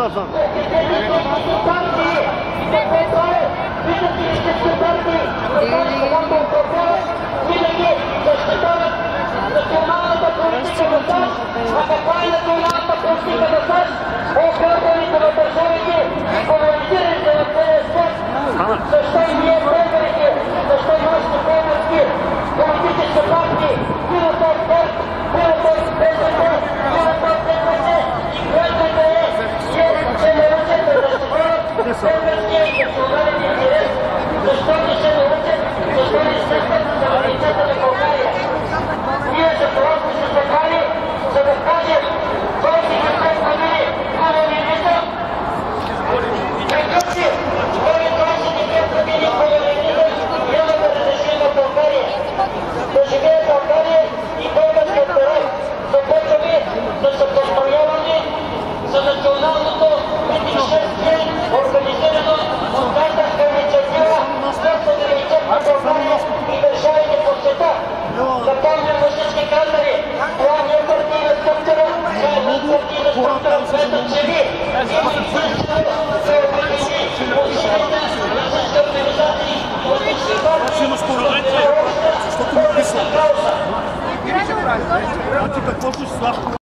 そうそうそして atenção. Un petit peu trop ce soir.